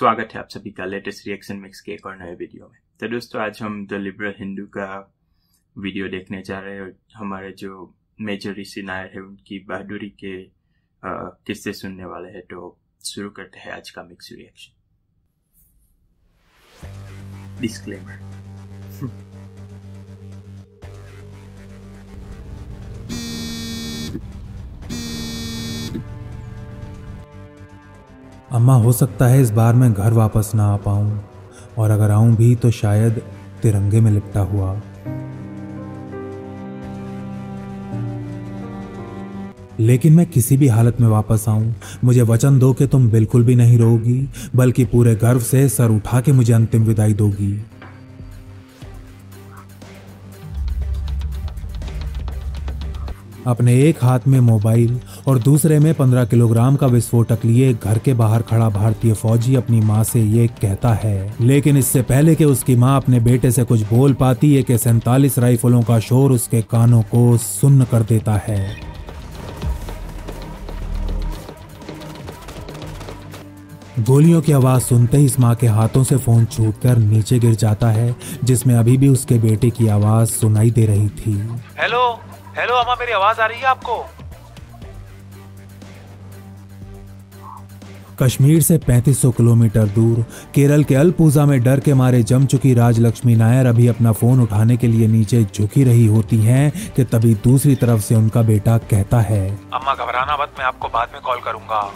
स्वागत है आप सभी का लेटेस्ट रिएक्शन मिक्स के एक और नए वीडियो में। तो दोस्तों, आज हम द लिबरल हिंदू का वीडियो देखने जा रहे हैं और हमारे जो मेजर ऋषि नायर है, उनकी बहादुरी के किस्से सुनने वाले हैं। तो शुरू करते हैं आज का मिक्स रिएक्शन डिस्क्लेमर अम्मा, हो सकता है इस बार मैं घर वापस ना आ पाऊँ, और अगर आऊँ भी तो शायद तिरंगे में लिपटा हुआ। लेकिन मैं किसी भी हालत में वापस आऊँ, मुझे वचन दो कि तुम बिल्कुल भी नहीं रोगी बल्कि पूरे गर्व से सर उठा के मुझे अंतिम विदाई दोगी। अपने एक हाथ में मोबाइल और दूसरे में पंद्रह किलोग्राम का विस्फोटक लिए घर के बाहर खड़ा भारतीय फौजी अपनी माँ से ये कहता है, लेकिन इससे पहले कि उसकी माँ अपने बेटे से कुछ बोल पाती है कि सैतालीस राइफलों का शोर उसके कानों को सुन्न कर देता है। गोलियों की आवाज़ सुनते ही इस माँ के हाथों से फ़ोन छूटकर नीचे गिर जाता है, जिसमें अभी भी उसके बेटे की आवाज़ सुनाई दे रही थी। हेलो? हेलो अम्मा मेरी आवाज़ आ रही है आपको? कश्मीर से 3500 किलोमीटर दूर केरल के अलपूजा में डर के मारे जम चुकी राजलक्ष्मी नायर अभी अपना फ़ोन उठाने के लिए नीचे झुकी रही होती हैं कि तभी दूसरी तरफ़ से उनका बेटा कहता है। अम्मा घबराना मत मैं आपको बाद में कॉल करूँगा।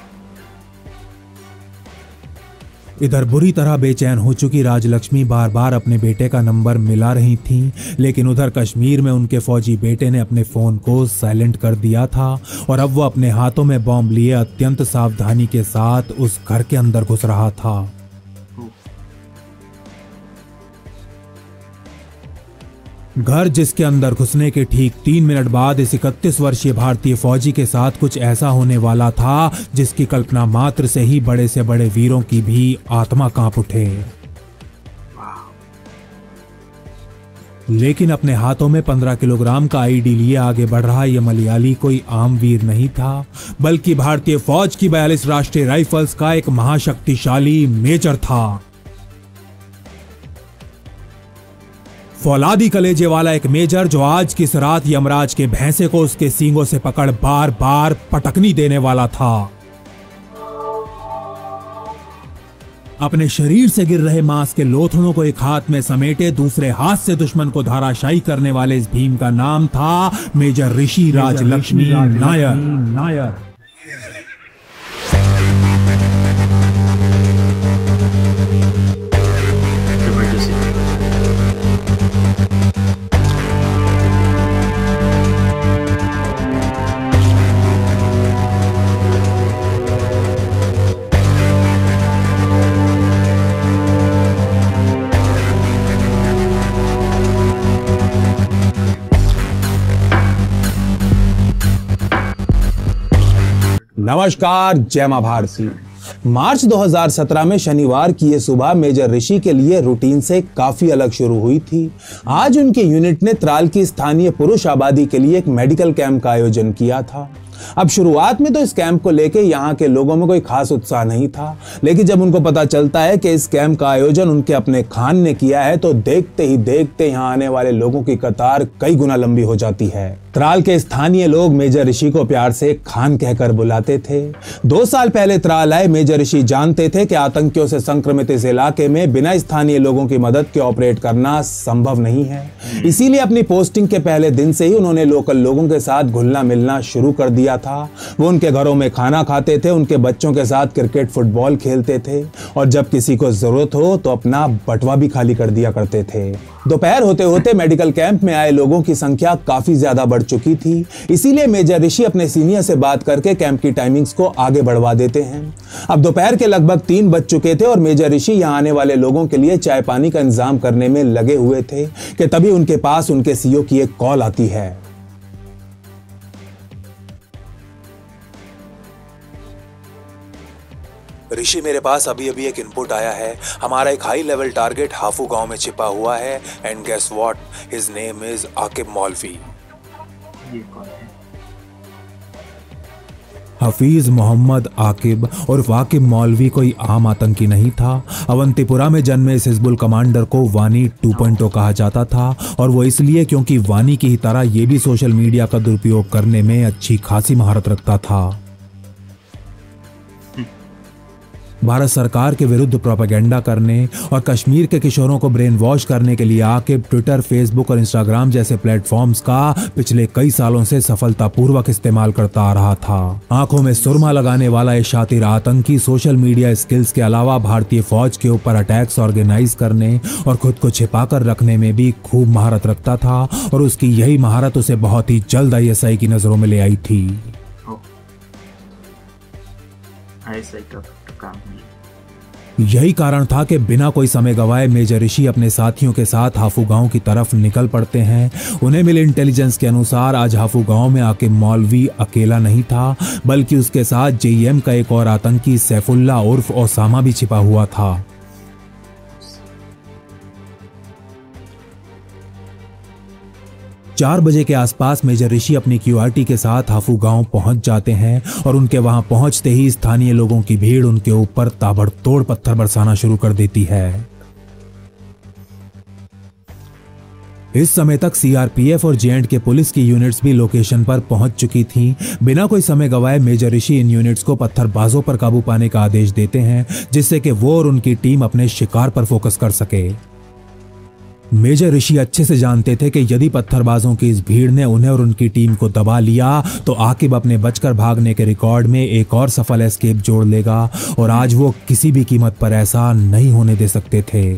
इधर बुरी तरह बेचैन हो चुकी राजलक्ष्मी बार बार अपने बेटे का नंबर मिला रही थीं, लेकिन उधर कश्मीर में उनके फौजी बेटे ने अपने फ़ोन को साइलेंट कर दिया था और अब वो अपने हाथों में बॉम्ब लिए अत्यंत सावधानी के साथ उस घर के अंदर घुस रहा था। घर जिसके अंदर घुसने के ठीक तीन मिनट बाद इस इकतीस वर्षीय भारतीय फौजी के साथ कुछ ऐसा होने वाला था, जिसकी कल्पना मात्र से ही बड़े से बड़े वीरों की भी आत्मा काँप उठे। लेकिन अपने हाथों में पंद्रह किलोग्राम का आईडी लिए आगे बढ़ रहा यह मलयाली कोई आम वीर नहीं था, बल्कि भारतीय फौज की बयालीस राष्ट्रीय राइफल्स का एक महाशक्तिशाली मेजर था। फौलादी कलेजे वाला एक मेजर जो आज की रात यमराज के भैंसे को उसके सींगों से पकड़ बार बार पटकनी देने वाला था। अपने शरीर से गिर रहे मांस के लोथड़ों को एक हाथ में समेटे दूसरे हाथ से दुश्मन को धाराशाही करने वाले इस भीम का नाम था मेजर ऋषि राजलक्ष्मी नायर। नायर। नमस्कार, जय माँ भारती। मार्च 2017 में शनिवार की यह सुबह मेजर ऋषि के लिए रूटीन से काफ़ी अलग शुरू हुई थी। आज उनके यूनिट ने त्राल की स्थानीय पुरुष आबादी के लिए एक मेडिकल कैंप का आयोजन किया था। अब शुरुआत में तो इस कैंप को लेके यहाँ के लोगों में कोई खास उत्साह नहीं था, लेकिन जब उनको पता चलता है कि इस कैंप का आयोजन उनके अपने खान ने किया है तो देखते ही देखते यहाँ आने वाले लोगों की कतार कई गुना लंबी हो जाती है। त्राल के स्थानीय लोग मेजर ऋषि को प्यार से खान कहकर बुलाते थे। दो साल पहले त्राल आए, मेजर ऋषि जानते थे कि आतंकियों से संक्रमित इस इलाके में बिना स्थानीय लोगों की मदद के ऑपरेट करना संभव नहीं है। इसीलिए अपनी पोस्टिंग के पहले दिन से ही उन्होंने लोकल लोगों के साथ घुलना मिलना शुरू कर दिया था। वो उनके घरों में खाना खाते थे, उनके बच्चों के साथ क्रिकेट, फुटबॉल खेलते थे और जब किसी को ज़रूरत हो तो अपना बटवा भी खाली कर दिया करते थे। दोपहर होते होते मेडिकल कैंप में आए लोगों की संख्या काफ़ी ज़्यादा बढ़ चुकी थी। इसीलिए मेजर ऋषि अपने सीनियर से बात करके कैंप की टाइमिंग्स को आगे बढ़वा देते हैं। अब दोपहर के लगभग तीन बज चुके थे और मेजर ऋषि यहाँ आने वाले लोगों के लिए चाय पानी का इंतज़ाम करने में लगे हुए थे कि तभी उनके पास उनके सीओ की एक कॉल आती है। ऋषि मेरे पास अभी अभी एक इनपुट आया है। हमारा एक हाई लेवल टारगेट हाफू गाँव में छिपा हुआ है। And guess what his name is Aqib Maulvi. है? हफीज मोहम्मद आकिब और वाकिब मौलवी कोई आम आतंकी नहीं था। अवंतीपुरा में जन्मे इस हिजबुल कमांडर को वानी 2.0 कहा जाता था। और वो इसलिए क्योंकि वानी की ही तरह ये भी सोशल मीडिया का दुरुपयोग करने में अच्छी खासी महारत रखता था। भारत सरकार के विरुद्ध प्रोपागेंडा करने और कश्मीर के किशोरों को ब्रेन वॉश करने के लिए आकिब ट्विटर, फेसबुक और इंस्टाग्राम जैसे प्लेटफॉर्म्स का पिछले कई सालों से सफलतापूर्वक इस्तेमाल करता आ रहा था। आँखों में सुरमा लगाने वाला ये शातिर आतंकी सोशल मीडिया स्किल्स के अलावा भारतीय फौज के ऊपर अटैक्स ऑर्गेनाइज करने और खुद को छिपा कर रखने में भी खूब महारत रखता था और उसकी यही महारत उसे बहुत ही जल्द आईएसआई की नज़रों में ले आई थी। तो काम ही है। यही कारण था कि बिना कोई समय गवाए मेजर ऋषि अपने साथियों के साथ हाफू गाँव की तरफ़ निकल पड़ते हैं। उन्हें मिले इंटेलिजेंस के अनुसार आज हाफू गाँव में आके मौलवी अकेला नहीं था, बल्कि उसके साथ जेईएम का एक और आतंकी सैफुल्ला उर्फ़ ओसामा भी छिपा हुआ था। चार बजे के आसपास मेजर ऋषि अपनी क्यूआरटी के साथ हाफू गाँव पहुँच जाते हैं और उनके वहाँ पहुँचते ही स्थानीय लोगों की भीड़ उनके ऊपर ताबड़तोड़ पत्थर बरसाना शुरू कर देती है। इस समय तक सीआरपीएफ और जे के पुलिस की यूनिट्स भी लोकेशन पर पहुँच चुकी थी। बिना कोई समय गवाए मेजर ऋषि इन यूनिट्स को पत्थरबाजों पर काबू पाने का आदेश देते हैं, जिससे कि वो और उनकी टीम अपने शिकार पर फोकस कर सके। मेजर ऋषि अच्छे से जानते थे कि यदि पत्थरबाजों की इस भीड़ ने उन्हें और उनकी टीम को दबा लिया तो आकिब अपने बचकर भागने के रिकॉर्ड में एक और सफल एस्केप जोड़ लेगा, और आज वो किसी भी कीमत पर ऐसा नहीं होने दे सकते थे।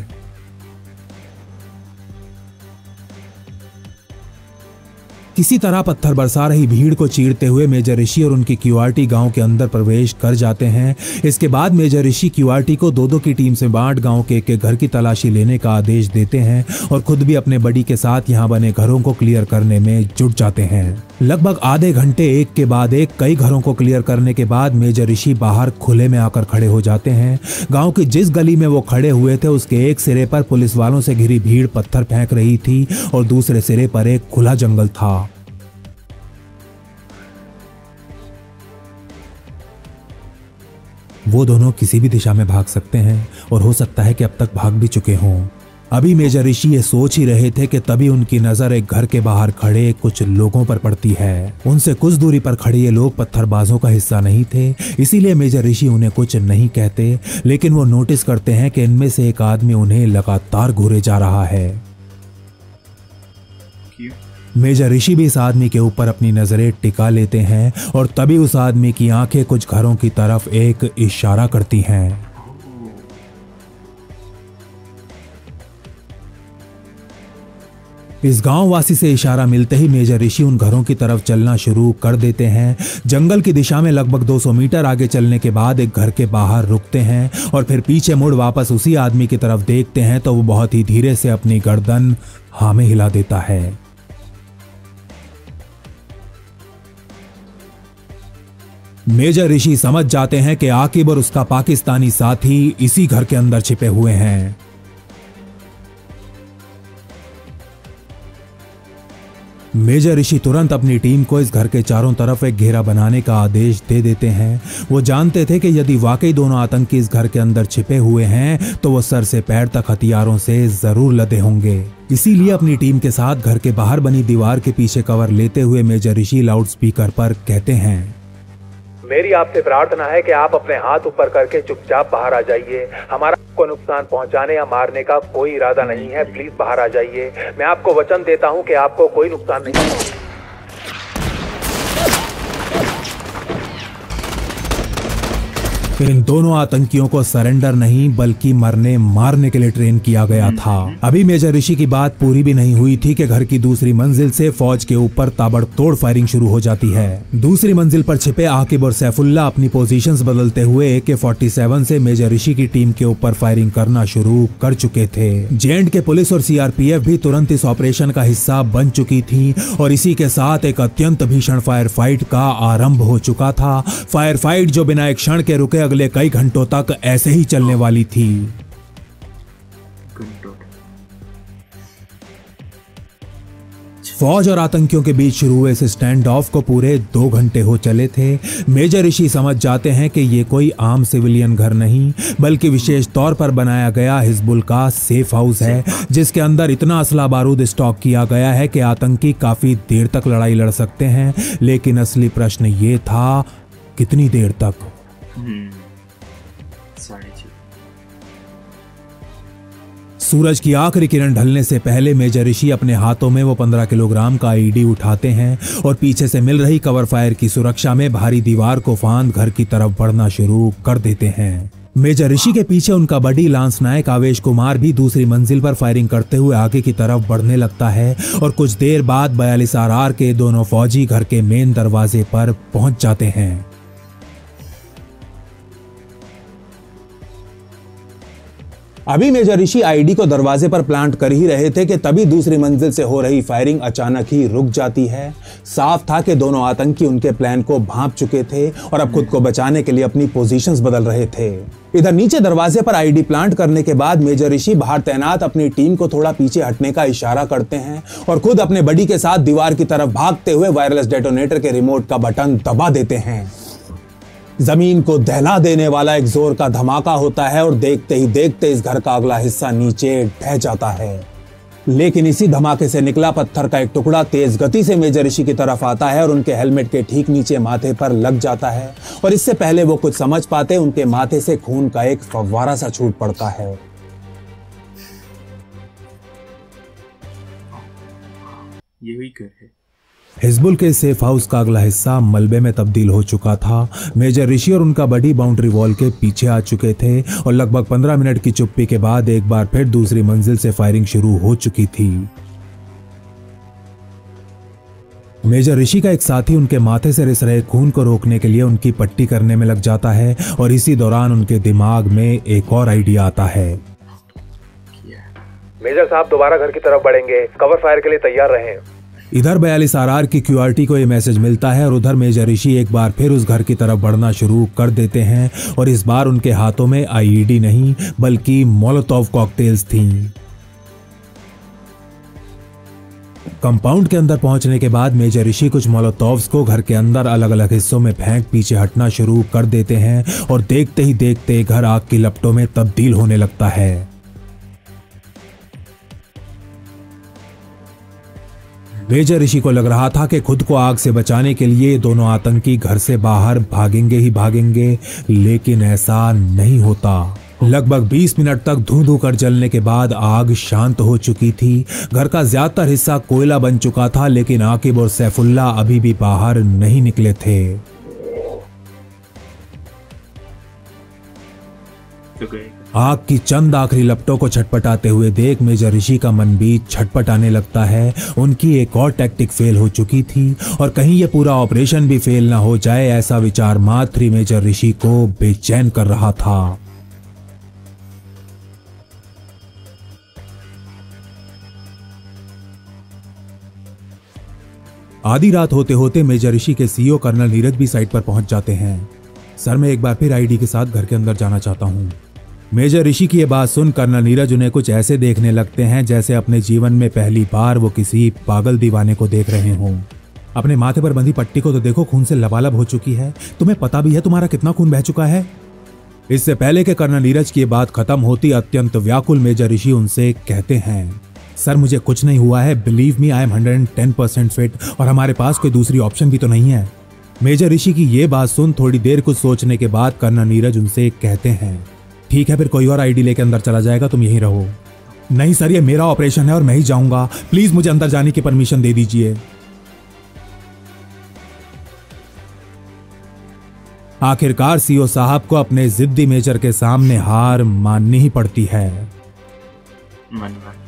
किसी तरह पत्थर बरसा रही भीड़ को चीरते हुए मेजर ऋषि और उनकी क्यूआरटी गाँव के अंदर प्रवेश कर जाते हैं। इसके बाद मेजर ऋषि क्यूआरटी को दो दो की टीम से बांट गाँव के एक घर की तलाशी लेने का आदेश देते हैं और खुद भी अपने बड़ी के साथ यहाँ बने घरों को क्लियर करने में जुट जाते हैं। लगभग आधे घंटे एक के बाद एक कई घरों को क्लियर करने के बाद मेजर ऋषि बाहर खुले में आकर खड़े हो जाते हैं। गाँव की जिस गली में वो खड़े हुए थे, उसके एक सिरे पर पुलिस वालों से घिरी भीड़ पत्थर फेंक रही थी और दूसरे सिरे पर एक खुला जंगल था। वो दोनों किसी भी दिशा में भाग सकते हैं और हो सकता है कि अब तक भाग भी चुके हों। अभी मेजर ऋषि ये सोच ही रहे थे कि तभी उनकी नज़र एक घर के बाहर खड़े कुछ लोगों पर पड़ती है। उनसे कुछ दूरी पर खड़े ये लोग पत्थरबाजों का हिस्सा नहीं थे, इसीलिए मेजर ऋषि उन्हें कुछ नहीं कहते, लेकिन वो नोटिस करते हैं कि इनमें से एक आदमी उन्हें लगातार घूरे जा रहा है। मेजर ऋषि भी इस आदमी के ऊपर अपनी नज़रें टिका लेते हैं और तभी उस आदमी की आँखें कुछ घरों की तरफ़ एक इशारा करती हैं। इस गाँव वासी से इशारा मिलते ही मेजर ऋषि उन घरों की तरफ़ चलना शुरू कर देते हैं। जंगल की दिशा में लगभग 200 मीटर आगे चलने के बाद एक घर के बाहर रुकते हैं और फिर पीछे मुड़ वापस उसी आदमी की तरफ़ देखते हैं तो वो बहुत ही धीरे से अपनी गर्दन हामे हिला देता है। मेजर ऋषि समझ जाते हैं कि आकिब और उसका पाकिस्तानी साथी इसी घर के अंदर छिपे हुए हैं। मेजर ऋषि तुरंत अपनी टीम को इस घर के चारों तरफ़ एक घेरा बनाने का आदेश दे देते हैं। वो जानते थे कि यदि वाकई दोनों आतंकी इस घर के अंदर छिपे हुए हैं तो वो सर से पैर तक हथियारों से ज़रूर लदे होंगे। इसीलिए अपनी टीम के साथ घर के बाहर बनी दीवार के पीछे कवर लेते हुए मेजर ऋषि लाउड स्पीकर पर कहते हैं। मेरी आपसे प्रार्थना है कि आप अपने हाथ ऊपर करके चुपचाप बाहर आ जाइए। हमारा आपको नुकसान पहुँचाने या मारने का कोई इरादा नहीं है। प्लीज़ बाहर आ जाइए। मैं आपको वचन देता हूँ कि आपको कोई नुकसान नहीं इन दोनों आतंकियों को सरेंडर नहीं बल्कि मरने मारने के लिए ट्रेन किया गया था। अभी मेजर ऋषि की बात पूरी भी नहीं हुई थी कि घर की दूसरी मंजिल से फौज के ऊपर ताबड़तोड़ फायरिंग शुरू हो जाती है। दूसरी मंजिल पर छिपे आकिब और सैफुल्ला अपनी पोजीशंस बदलते हुए ए के फोर्टी सेवन से मेजर ऋषि की टीम के ऊपर फायरिंग करना शुरू कर चुके थे। जे के पुलिस और सीआरपीएफ भी तुरंत इस ऑपरेशन का हिस्सा बन चुकी थी और इसी के साथ एक अत्यंत भीषण फायर फाइट का आरंभ हो चुका था। फायर फाइट जो बिना एक क्षण के रुके अगले कई घंटों तक ऐसे ही चलने वाली थी। फौज और आतंकियों के बीच शुरू हुए इस स्टैंड ऑफ़ को पूरे दो घंटे हो चले थे। मेजर ऋषि समझ जाते हैं कि ये कोई आम सिविलियन घर नहीं, बल्कि विशेष तौर पर बनाया गया हिजबुल का सेफ़ हाउस है, जिसके अंदर इतना असला बारूद स्टॉक किया गया है कि आतंकी काफ़ी देर तक लड़ाई लड़ सकते हैं, लेकिन असली प्रश्न ये था, कितनी देर तक? सूरज की आखिरी किरण ढलने से पहले मेजर ऋषि अपने हाथों में वो 15 किलोग्राम का आईडी उठाते हैं और पीछे से मिल रही कवर फायर की सुरक्षा में भारी दीवार को फांद घर की तरफ़ बढ़ना शुरू कर देते हैं। मेजर ऋषि के पीछे उनका बड़ी लांस नायक आवेश कुमार भी दूसरी मंजिल पर फायरिंग करते हुए आगे की तरफ़ बढ़ने लगता है और कुछ देर बाद बयालीस आर के दोनों फौजी घर के मेन दरवाजे पर पहुँच जाते हैं। अभी मेजर ऋषि आईडी को दरवाजे पर प्लांट कर ही रहे थे कि तभी दूसरी मंजिल से हो रही फायरिंग अचानक ही रुक जाती है। साफ़ था कि दोनों आतंकी उनके प्लान को भांप चुके थे और अब खुद को बचाने के लिए अपनी पोजीशंस बदल रहे थे। इधर नीचे दरवाजे पर आईडी प्लांट करने के बाद मेजर ऋषि बाहर तैनात अपनी टीम को थोड़ा पीछे हटने का इशारा करते हैं और खुद अपने बडी के साथ दीवार की तरफ़ भागते हुए वायरलेस डेटोनेटर के रिमोट का बटन दबा देते हैं। ज़मीन को दहला देने वाला एक ज़ोर का धमाका होता है और देखते ही देखते इस घर का अगला हिस्सा नीचे ढह जाता है। लेकिन इसी धमाके से निकला पत्थर का एक टुकड़ा तेज गति से मेजर ऋषि की तरफ़ आता है और उनके हेलमेट के ठीक नीचे माथे पर लग जाता है और इससे पहले वो कुछ समझ पाते उनके माथे से खून का एक फव्वारा सा छूट पड़ता है। यही घर है। हिजबुल के सेफ़ हाउस का अगला हिस्सा मलबे में तब्दील हो चुका था। मेजर ऋषि और उनका बड़ी बाउंड्री वॉल के पीछे आ चुके थे और लगभग 15 मिनट की चुप्पी के बाद एक बार फिर दूसरी मंजिल से फायरिंग शुरू हो चुकी थी। मेजर ऋषि का एक साथी उनके माथे से रिस रहे खून को रोकने के लिए उनकी पट्टी करने में लग जाता है और इसी दौरान उनके दिमाग में एक और आइडिया आता है। मेजर साहब दोबारा घर की तरफ़ बढ़ेंगे। कवर फायर के लिए तैयार रहें। इधर बयालीस आर आर की क्यूआरटी को ये मैसेज मिलता है और उधर मेजर ऋषि एक बार फिर उस घर की तरफ़ बढ़ना शुरू कर देते हैं और इस बार उनके हाथों में आईईडी नहीं, बल्कि मोलोतोव कॉकटेल्स थी। कंपाउंड के अंदर पहुँचने के बाद मेजर ऋषि कुछ मोलोतोव्स को घर के अंदर अलग अलग हिस्सों में फेंक, पीछे हटना शुरू कर देते हैं और देखते ही देखते घर आग की लपटों में तब्दील होने लगता है। मेजर ऋषि को लग रहा था कि खुद को आग से बचाने के लिए दोनों आतंकी घर से बाहर भागेंगे ही भागेंगे, लेकिन ऐसा नहीं होता। लगभग 20 मिनट तक धू धू कर जलने के बाद आग शांत हो चुकी थी। घर का ज़्यादातर हिस्सा कोयला बन चुका था, लेकिन आकिब और सैफुल्ला अभी भी बाहर नहीं निकले थे। तो गए। आग की चंद आखिरी लपटों को छटपटाते हुए देख मेजर ऋषि का मन भी छटपटाने लगता है। उनकी एक और टैक्टिक फेल हो चुकी थी और कहीं ये पूरा ऑपरेशन भी फेल ना हो जाए ऐसा विचार मात्र मेजर ऋषि को बेचैन कर रहा था। आधी रात होते होते मेजर ऋषि के सीईओ कर्नल नीरज भी साइट पर पहुँच जाते हैं। सर, मैं एक बार फिर आईडी के साथ घर के अंदर जाना चाहता हूँ। मेजर ऋषि की ये बात सुन कर्नल नीरज उन्हें कुछ ऐसे देखने लगते हैं जैसे अपने जीवन में पहली बार वो किसी पागल दीवाने को देख रहे हों। अपने माथे पर बंधी पट्टी को तो देखो, खून से लबालब हो चुकी है। तुम्हें पता भी है तुम्हारा कितना खून बह चुका है? इससे पहले के कर्नल नीरज की बात खत्म होती, अत्यंत व्याकुल मेजर ऋषि उनसे कहते हैं, सर, मुझे कुछ नहीं हुआ है। Believe me I am hundred and ten percent fit और हमारे पास कोई दूसरी ऑप्शन भी तो नहीं है। मेजर ऋषि की ये बात सुन थोड़ी देर कुछ सोचने के बाद कर्नल नीरज उनसे कहते हैं ठीक है, फिर कोई और आईडी लेके अंदर चला जाएगा, तुम यहीं रहो। नहीं सर, ये मेरा ऑपरेशन है और मैं ही जाऊँगा। प्लीज़ मुझे अंदर जाने की परमिशन दे दीजिए। आखिरकार सीओ साहब को अपने जिद्दी मेजर के सामने हार माननी ही पड़ती है। मन के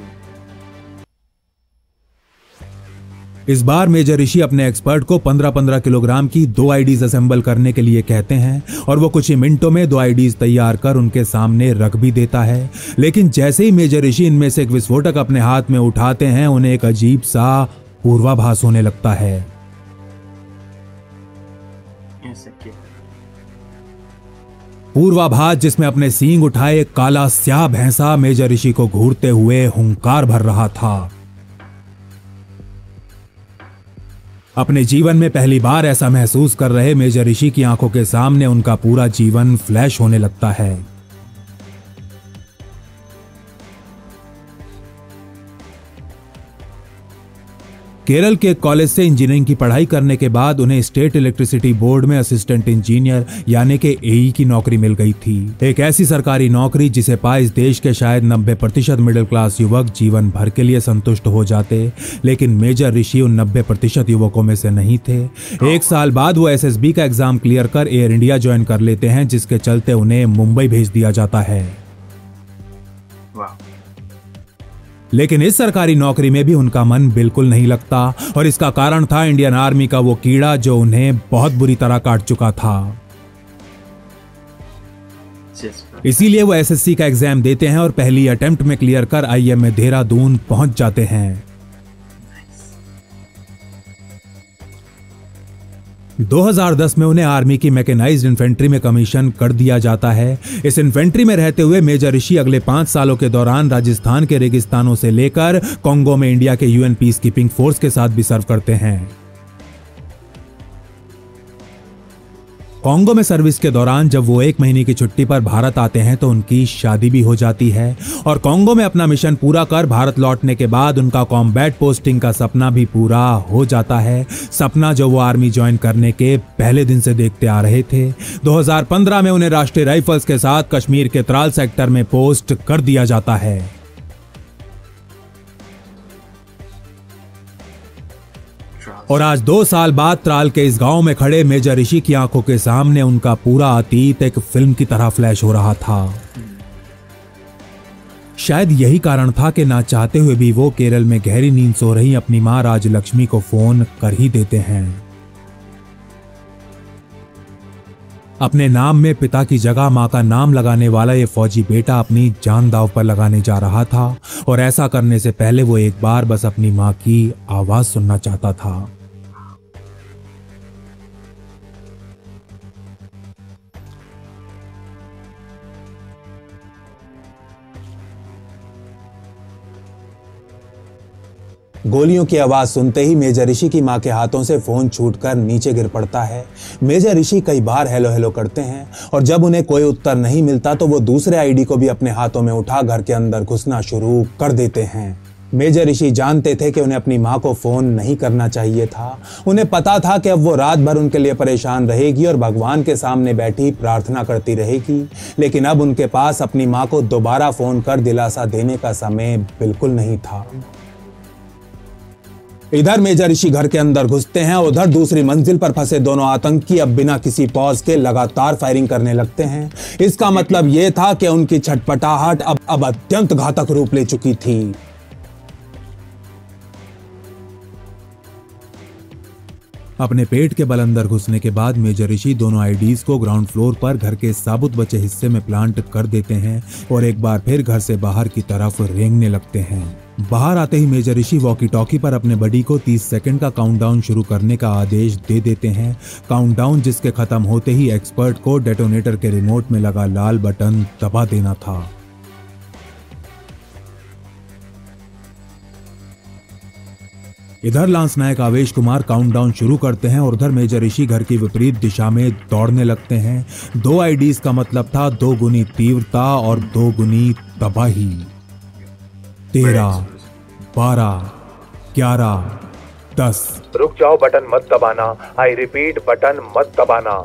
इस बार मेजर ऋषि अपने एक्सपर्ट को 15-15 किलोग्राम की दो आईडीज असेंबल करने के लिए कहते हैं और वो कुछ ही मिनटों में दो आईडीज तैयार कर उनके सामने रख भी देता है। लेकिन जैसे ही मेजर ऋषि इनमें से एक विस्फोटक अपने हाथ में उठाते हैं, उन्हें एक अजीब सा पूर्वाभास होने लगता है। पूर्वाभास जिसमें अपने सींग उठाए, काला स्या भैंसा मेजर ऋषि को घूरते हुए हुंकार भर रहा था। अपने जीवन में पहली बार ऐसा महसूस कर रहे मेजर ऋषि की आँखों के सामने उनका पूरा जीवन फ्लैश होने लगता है। केरल के कॉलेज से इंजीनियरिंग की पढ़ाई करने के बाद उन्हें स्टेट इलेक्ट्रिसिटी बोर्ड में असिस्टेंट इंजीनियर, यानी कि एई की नौकरी मिल गई थी। एक ऐसी सरकारी नौकरी जिसे पाए इस देश के शायद 90 प्रतिशत मिडिल क्लास युवक जीवन भर के लिए संतुष्ट हो जाते, लेकिन मेजर ऋषि उन 90 प्रतिशत युवकों में से नहीं थे। एक साल बाद वो एसएसबी का एग्ज़ाम क्लियर कर एयर इंडिया ज्वाइन कर लेते हैं, जिसके चलते उन्हें मुंबई भेज दिया जाता है। लेकिन इस सरकारी नौकरी में भी उनका मन बिल्कुल नहीं लगता और इसका कारण था इंडियन आर्मी का वो कीड़ा जो उन्हें बहुत बुरी तरह काट चुका था। इसीलिए वो एसएससी का एग्ज़ाम देते हैं और पहली अटेम्प्ट में क्लियर कर आईएम में देहरादून पहुँच जाते हैं। 2010 में उन्हें आर्मी की मैकेनाइज इन्फेंट्री में कमीशन कर दिया जाता है। इस इन्फेंट्री में रहते हुए मेजर ऋषि अगले पाँच सालों के दौरान राजस्थान के रेगिस्तानों से लेकर कांगो में इंडिया के यूएन पीस कीपिंग फोर्स के साथ भी सर्व करते हैं। कांगो में सर्विस के दौरान जब वो एक महीने की छुट्टी पर भारत आते हैं तो उनकी शादी भी हो जाती है। और कांगो में अपना मिशन पूरा कर भारत लौटने के बाद उनका कॉम्बैट पोस्टिंग का सपना भी पूरा हो जाता है। सपना जो वो आर्मी ज्वाइन करने के पहले दिन से देखते आ रहे थे। 2015 में उन्हें राष्ट्रीय राइफल्स के साथ कश्मीर के त्राल सेक्टर में पोस्ट कर दिया जाता है। और आज दो साल बाद त्राल के इस गाँव में खड़े मेजर ऋषि की आँखों के सामने उनका पूरा अतीत एक फ़िल्म की तरह फ्लैश हो रहा था। शायद यही कारण था कि ना चाहते हुए भी वो केरल में गहरी नींद सो रही अपनी माँ राजलक्ष्मी को फ़ोन कर ही देते हैं। अपने नाम में पिता की जगह माँ का नाम लगाने वाला ये फौजी बेटा अपनी जान दाव पर लगाने जा रहा था और ऐसा करने से पहले वो एक बार बस अपनी माँ की आवाज़ सुनना चाहता था। गोलियों की आवाज़ सुनते ही मेजर ऋषि की माँ के हाथों से फ़ोन छूटकर नीचे गिर पड़ता है। मेजर ऋषि कई बार हेलो हेलो करते हैं और जब उन्हें कोई उत्तर नहीं मिलता तो वो दूसरे आईडी को भी अपने हाथों में उठा घर के अंदर घुसना शुरू कर देते हैं। मेजर ऋषि जानते थे कि उन्हें अपनी माँ को फ़ोन नहीं करना चाहिए था। उन्हें पता था कि अब वो रात भर उनके लिए परेशान रहेगी और भगवान के सामने बैठी प्रार्थना करती रहेगी। लेकिन अब उनके पास अपनी माँ को दोबारा फ़ोन कर दिलासा देने का समय बिल्कुल नहीं था। इधर मेजर ऋषि घर के अंदर घुसते हैं, उधर दूसरी मंजिल पर फंसे दोनों आतंकी अब बिना किसी पॉज के लगातार फायरिंग करने लगते हैं। इसका मतलब यह था कि उनकी छटपटाहट अब अब अत्यंत घातक रूप ले चुकी थी। अपने पेट के बल अंदर घुसने के बाद मेजर ऋषि दोनों आईडीज को ग्राउंड फ्लोर पर घर के साबुत बचे हिस्से में प्लांट कर देते हैं और एक बार फिर घर से बाहर की तरफ़ रेंगने लगते हैं। बाहर आते ही मेजर ऋषि वॉकी टॉकी पर अपने बडी को 30 सेकंड का काउंटडाउन शुरू करने का आदेश दे देते हैं। काउंटडाउन जिसके खत्म होते ही एक्सपर्ट को डेटोनेटर के रिमोट में लगा लाल बटन दबा देना था। इधर लांस नायक आवेश कुमार काउंटडाउन शुरू करते हैं और उधर मेजर ऋषि घर की विपरीत दिशा में दौड़ने लगते हैं। दो आईडीज का मतलब था दो गुनी तीव्रता और दो गुनी तबाही। तेरह बारह ग्यारह दस। रुक जाओ बटन मत दबाना। आई रिपीट बटन मत दबाना।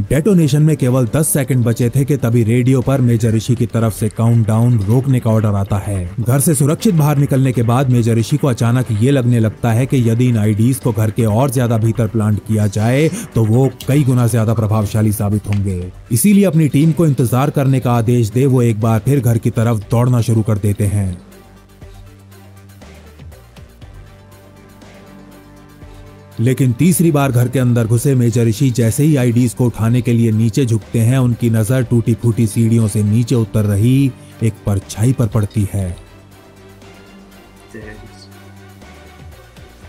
डेटोनेशन में केवल 10 सेकंड बचे थे कि तभी रेडियो पर मेजर ऋषि की तरफ़ से काउंटडाउन रोकने का ऑर्डर आता है। घर से सुरक्षित बाहर निकलने के बाद मेजर ऋषि को अचानक ये लगने लगता है कि यदि इन आईडीज को घर के और ज़्यादा भीतर प्लांट किया जाए तो वो कई गुना ज़्यादा प्रभावशाली साबित होंगे। इसीलिए अपनी टीम को इंतज़ार करने का आदेश दे वो एक बार फिर घर की तरफ़ दौड़ना शुरू कर देते हैं। लेकिन तीसरी बार घर के अंदर घुसे मेजर ऋषि जैसे ही आईडीज को उठाने के लिए नीचे झुकते हैं, उनकी नज़र टूटी फूटी सीढ़ियों से नीचे उतर रही एक परछाई पर पड़ती है।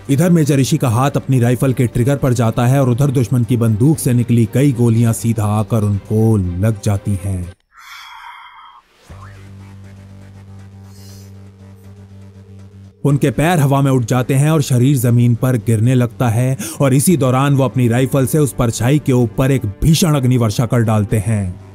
इधर मेजर ऋषि का हाथ अपनी राइफल के ट्रिगर पर जाता है और उधर दुश्मन की बंदूक से निकली कई गोलियाँ सीधा आकर उनको लग जाती हैं। उनके पैर हवा में उठ जाते हैं और शरीर ज़मीन पर गिरने लगता है और इसी दौरान वो अपनी राइफल से उस परछाई के ऊपर एक भीषण अग्नि वर्षा कर डालते हैं।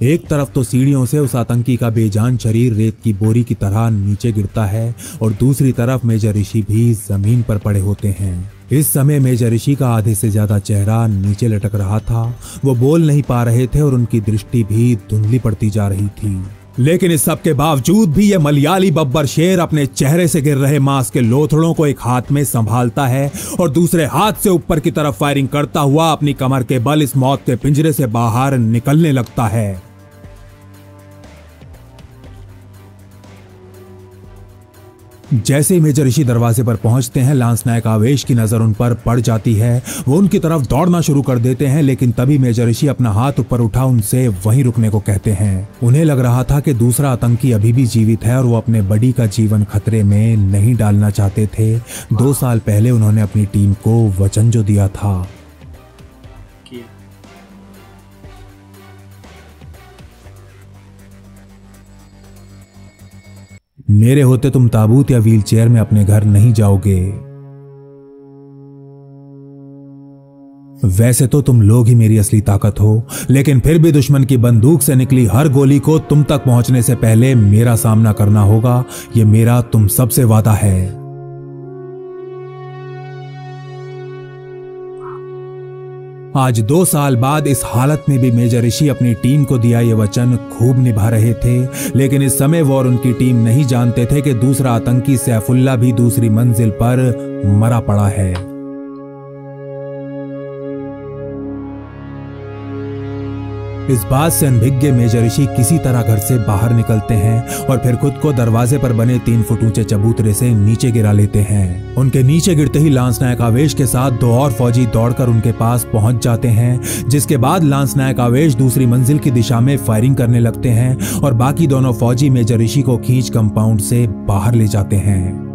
एक तरफ़ तो सीढ़ियों से उस आतंकी का बेजान शरीर रेत की बोरी की तरह नीचे गिरता है और दूसरी तरफ़ मेजर ऋषि भी ज़मीन पर पड़े होते हैं। इस समय मेजर ऋषि का आधे से ज़्यादा चेहरा नीचे लटक रहा था। वो बोल नहीं पा रहे थे और उनकी दृष्टि भी धुंधली पड़ती जा रही थी। लेकिन इस सब के बावजूद भी ये मलयाली बब्बर शेर अपने चेहरे से गिर रहे मांस के लोथड़ों को एक हाथ में संभालता है और दूसरे हाथ से ऊपर की तरफ़ फायरिंग करता हुआ अपनी कमर के बल इस मौत के पिंजरे से बाहर निकलने लगता है। जैसे ही मेजर ऋषि दरवाजे पर पहुँचते हैं, लांस नायक आवेश की नज़र उन पर पड़ जाती है। वो उनकी तरफ़ दौड़ना शुरू कर देते हैं, लेकिन तभी मेजर ऋषि अपना हाथ ऊपर उठा, उनसे वहीं रुकने को कहते हैं। उन्हें लग रहा था कि दूसरा आतंकी अभी भी जीवित है और वो अपने बड़ी का जीवन खतरे में नहीं डालना चाहते थे। दो साल पहले उन्होंने अपनी टीम को वचन जो दिया था। मेरे होते तुम ताबूत या व्हील चेयर में अपने घर नहीं जाओगे। वैसे तो तुम लोग ही मेरी असली ताकत हो, लेकिन फिर भी दुश्मन की बंदूक से निकली हर गोली को तुम तक पहुँचने से पहले मेरा सामना करना होगा। यह मेरा तुम सबसे वादा है। आज दो साल बाद इस हालत में भी मेजर ऋषि अपनी टीम को दिया ये वचन खूब निभा रहे थे। लेकिन इस समय वो और उनकी टीम नहीं जानते थे कि दूसरा आतंकी सैफुल्ला भी दूसरी मंजिल पर मरा पड़ा है। इस बात से अनभिज्ञ मेजर ऋषि किसी तरह घर से बाहर निकलते हैं और फिर खुद को दरवाजे पर बने तीन फुट ऊँचे चबूतरे से नीचे गिरा लेते हैं। उनके नीचे गिरते ही लांस नायक आवेश के साथ दो और फौजी दौड़कर उनके पास पहुँच जाते हैं, जिसके बाद लांस नायक आवेश दूसरी मंजिल की दिशा में फायरिंग करने लगते हैं और बाकी दोनों फौजी मेजर ऋषि को खींच कंपाउंड से बाहर ले जाते हैं।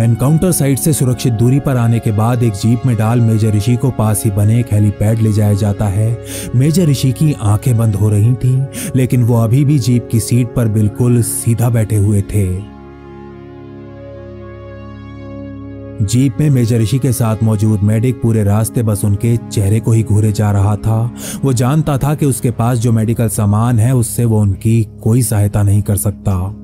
एनकाउंटर साइट से सुरक्षित दूरी पर आने के बाद एक जीप में डाल मेजर ऋषि को पास ही बने एक हेलीपैड ले जाया जाता है। मेजर ऋषि की आँखें बंद हो रही थीं, लेकिन वो अभी भी जीप की सीट पर बिल्कुल सीधा बैठे हुए थे। जीप में मेजर ऋषि के साथ मौजूद मेडिक पूरे रास्ते बस उनके चेहरे को ही घूरे जा रहा था। वो जानता था कि उसके पास जो मेडिकल सामान है उससे वो उनकी कोई सहायता नहीं कर सकता।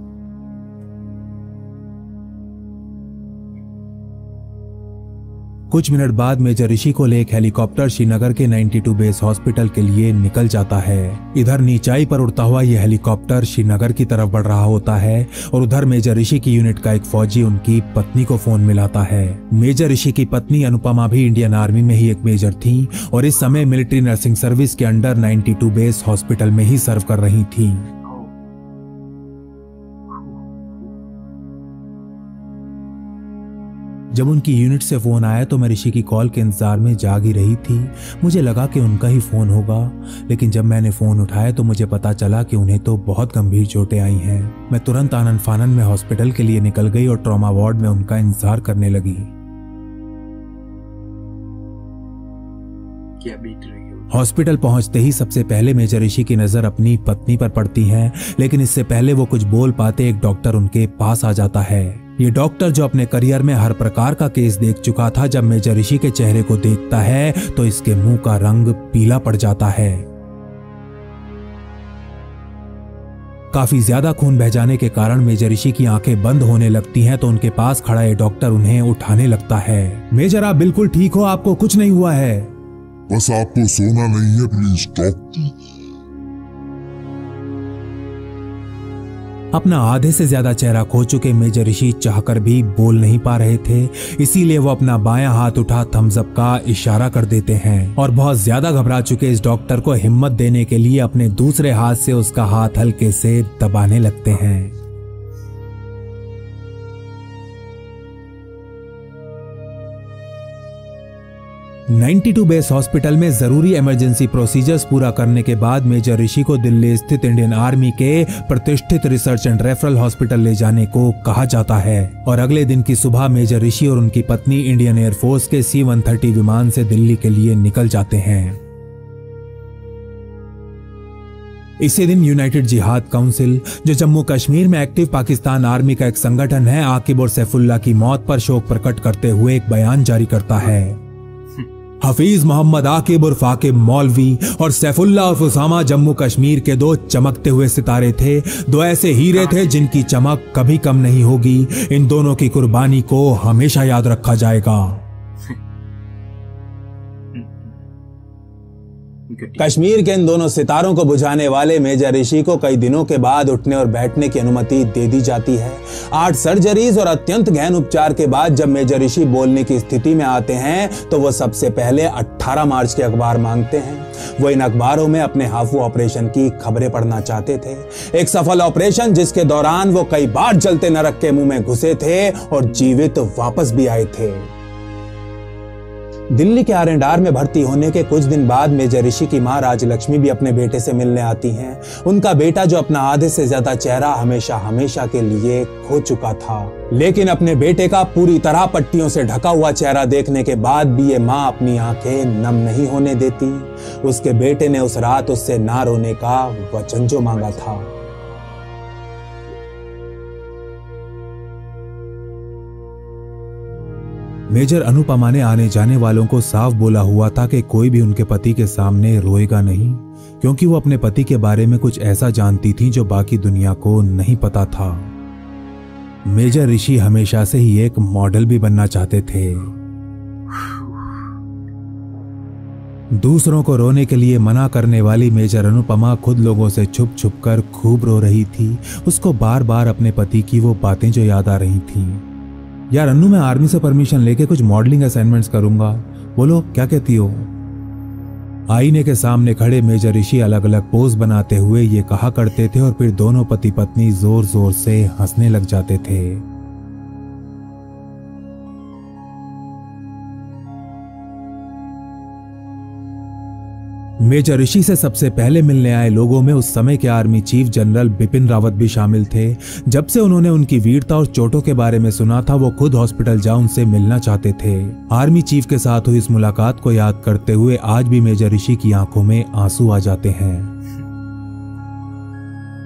कुछ मिनट बाद मेजर ऋषि को ले एक हेलीकॉप्टर श्रीनगर के 92 बेस हॉस्पिटल के लिए निकल जाता है। इधर नीचाई पर उड़ता हुआ यह हेलीकॉप्टर श्रीनगर की तरफ़ बढ़ रहा होता है और उधर मेजर ऋषि की यूनिट का एक फौजी उनकी पत्नी को फ़ोन मिलाता है। मेजर ऋषि की पत्नी अनुपमा भी इंडियन आर्मी में ही एक मेजर थी और इस समय मिलिट्री नर्सिंग सर्विस के अंडर 92 बेस हॉस्पिटल में ही सर्व कर रही थी। जब उनकी यूनिट से फ़ोन आया तो मैं ऋषि की कॉल के इंतज़ार में जाग ही रही थी। मुझे लगा कि उनका ही फ़ोन होगा लेकिन जब मैंने फ़ोन उठाया तो मुझे पता चला कि उन्हें तो बहुत गंभीर चोटें आई हैं। मैं तुरंत आनंद फानन में हॉस्पिटल के लिए निकल गई और ट्रॉमा वार्ड में उनका इंतज़ार करने लगी। क्या बीत रही हॉस्पिटल पहुँचते ही सबसे पहले मेजर ऋषि की नज़र अपनी पत्नी पर पड़ती है लेकिन इससे पहले वो कुछ बोल पाते एक डॉक्टर उनके पास आ जाता है। ये डॉक्टर जो अपने करियर में हर प्रकार का केस देख चुका था जब मेजर ऋषि के चेहरे को देखता है तो इसके मुँह का रंग पीला पड़ जाता है। काफ़ी ज़्यादा खून बह जाने के कारण मेजर ऋषि की आँखें बंद होने लगती हैं तो उनके पास खड़ा ये डॉक्टर उन्हें उठाने लगता है। मेजर आप बिल्कुल ठीक हो आपको कुछ नहीं हुआ है। बस आपको सोना नहीं है प्लीज़ डॉक्टर अपना आधे से ज़्यादा चेहरा खो चुके मेजर ऋषि चाहकर भी बोल नहीं पा रहे थे। इसीलिए वो अपना बायां हाथ उठा थम्सअप का इशारा कर देते हैं और बहुत ज़्यादा घबरा चुके इस डॉक्टर को हिम्मत देने के लिए अपने दूसरे हाथ से उसका हाथ हल्के से दबाने लगते हैं। 92 बेस हॉस्पिटल में ज़रूरी इमरजेंसी प्रोसीजर्स पूरा करने के बाद मेजर ऋषि को दिल्ली स्थित इंडियन आर्मी के प्रतिष्ठित रिसर्च एंड रेफरल हॉस्पिटल ले जाने को कहा जाता है। और अगले दिन की सुबह मेजर ऋषि और उनकी पत्नी इंडियन एयरफोर्स के सी वन विमान से दिल्ली के लिए निकल जाते हैं। इसी दिन यूनाइटेड जिहाद काउंसिल, जो जम्मू कश्मीर में एक्टिव पाकिस्तान आर्मी का एक संगठन है, आकिब और सैफुल्ला की मौत पर शोक प्रकट करते हुए एक बयान जारी करता है। हफीज मोहम्मद आकिब और फाकिब मौलवी और सैफुल्ला और उसामा जम्मू कश्मीर के दो चमकते हुए सितारे थे। दो ऐसे हीरे थे जिनकी चमक कभी कम नहीं होगी। इन दोनों की कुर्बानी को हमेशा याद रखा जाएगा। कश्मीर के इन दोनों सितारों को बुझाने वाले मेजर ऋषि को कई दिनों के बाद उठने और बैठने की अनुमति दे दी जाती है। आठ सर्जरीज और अत्यंत गहन उपचार के बाद जब मेजर ऋषि बोलने की स्थिति में आते हैं तो वो सबसे पहले 18 मार्च के अखबार मांगते हैं। वो इन अखबारों में अपने हाफू ऑपरेशन की खबरें पढ़ना चाहते थे। एक सफल ऑपरेशन जिसके दौरान वो कई बार जलते नरक के मुँह में घुसे थे और जीवित वापस भी आए थे। दिल्ली के आर आर में भर्ती होने के कुछ दिन बाद मेजर ऋषि की माँ राजलक्ष्मी भी अपने बेटे से मिलने आती हैं। उनका बेटा जो अपना आधे से ज़्यादा चेहरा हमेशा हमेशा के लिए खो चुका था। लेकिन अपने बेटे का पूरी तरह पट्टियों से ढका हुआ चेहरा देखने के बाद भी ये माँ अपनी आँखें नम नहीं होने देती। उसके बेटे ने उस रात उससे ना रोने का वचन जो मांगा था। मेजर अनुपमा ने आने जाने वालों को साफ़ बोला हुआ था कि कोई भी उनके पति के सामने रोएगा नहीं, क्योंकि वो अपने पति के बारे में कुछ ऐसा जानती थी जो बाकी दुनिया को नहीं पता था। मेजर ऋषि हमेशा से ही एक मॉडल भी बनना चाहते थे। दूसरों को रोने के लिए मना करने वाली मेजर अनुपमा खुद लोगों से छुप छुप कर खूब रो रही थी। उसको बार बार अपने पति की वो बातें जो याद आ रही थीं। यार, अन्नू, मैं आर्मी से परमिशन लेके कुछ मॉडलिंग असाइनमेंट्स करूँगा। बोलो, क्या कहती हो? आईने के सामने खड़े मेजर ऋषि अलग अलग पोज बनाते हुए ये कहा करते थे और फिर दोनों पति पत्नी ज़ोर ज़ोर से हंसने लग जाते थे। मेजर ऋषि से सबसे पहले मिलने आए लोगों में उस समय के army chief general Bipin Rawat भी शामिल थे। जब से उन्होंने उनकी वीरता और चोटों के बारे में सुना था, वो खुद हॉस्पिटल जा उनसे मिलना चाहते थे। आर्मी चीफ के साथ हुई इस मुलाकात को याद करते हुए आज भी मेजर ऋषि की आँखों में आँसू आ जाते हैं।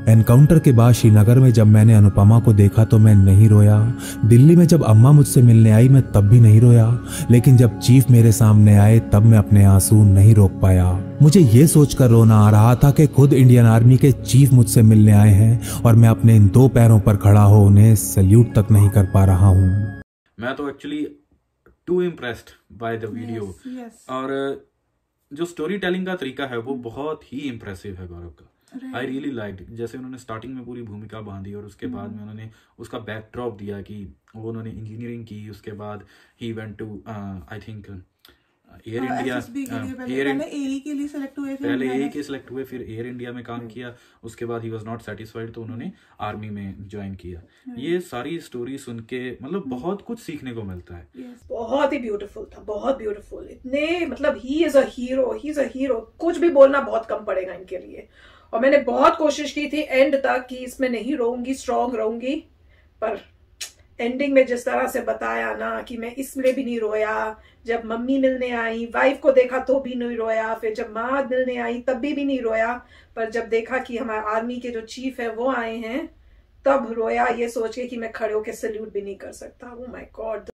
एनकाउंटर के बाद श्रीनगर में जब मैंने अनुपमा को देखा तो मैं नहीं रोया। दिल्ली में जब अम्मा मुझसे मिलने आई मैं तब भी नहीं रोया। लेकिन जब चीफ मेरे सामने आए तब मैं अपने आँसू नहीं रोक पाया। मुझे ये सोचकर रोना आ रहा था कि खुद इंडियन आर्मी के चीफ मुझसे मिलने आए हैं और मैं अपने इन दो पैरों पर खड़ा हो उन्हें सल्यूट तक नहीं कर पा रहा हूँ। मैं तो actually too impressed by the video और जो स्टोरी टेलिंग का तरीका है वो बहुत ही इम्प्रेसिव है गौरव का। आई रियली लाइक जैसे उन्होंने स्टार्टिंग में पूरी भूमिका बांधी और उसके बाद में उन्होंने उसका बैकड्रॉप दिया कि वो उन्होंने इंजीनियरिंग की उसके बाद ही went to I think Air India Air पहले एई के सिलेक्ट हुए फिर एयर इंडिया में काम किया उसके बाद ही वाज नॉट सेटिस्फाइड तो उन्होंने आर्मी में ज्वाइन किया। ये सारी स्टोरी सुन के मतलब बहुत कुछ सीखने को मिलता है। बहुत ही ब्यूटीफुल था बहुत ब्यूटीफुल इतने मतलब he is a hero he is a hero कुछ भी बोलना बहुत कम पड़ेगा इनके लिए। और मैंने बहुत कोशिश की थी एंड तक कि इसमें नहीं रहूँगी स्ट्रांग रहूँगी, पर एंडिंग में जिस तरह से बताया ना कि मैं इसमें भी नहीं रोया, जब मम्मी मिलने आई वाइफ को देखा तो भी नहीं रोया, फिर जब माँ मिलने आई तब भी भी नहीं रोया, पर जब देखा कि हमारे आर्मी के जो चीफ है वो आए हैं, तब रोया ये सोच के कि मैं खड़े होकर सल्यूट भी नहीं कर सकता। वो माय गॉड